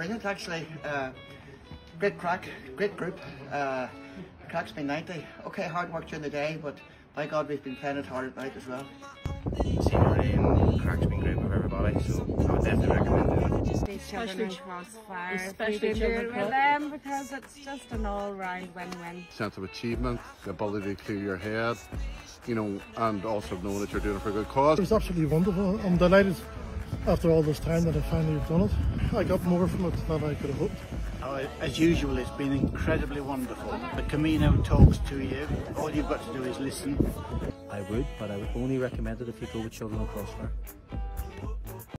brilliant actually. Uh, great crack, great group. Uh, crack's been 90. Okay, hard work during the day, but by God, we've been playing it hard at night as well. Scenery and crack's been great with everybody, so I would definitely recommend it. These children in crossfire, especially we can do children it with them because it's just an all-round win-win. sense of achievement, the ability to clear your head, you know, and also knowing that you're doing it for a good cause. It was absolutely wonderful. I'm delighted after all this time that I finally have done it. I got more from it than I could have hoped. Oh, as usual, it's been incredibly wonderful. The Camino talks to you. All you've got to do is listen. I would, but I would only recommend it if you go with children on crossfire.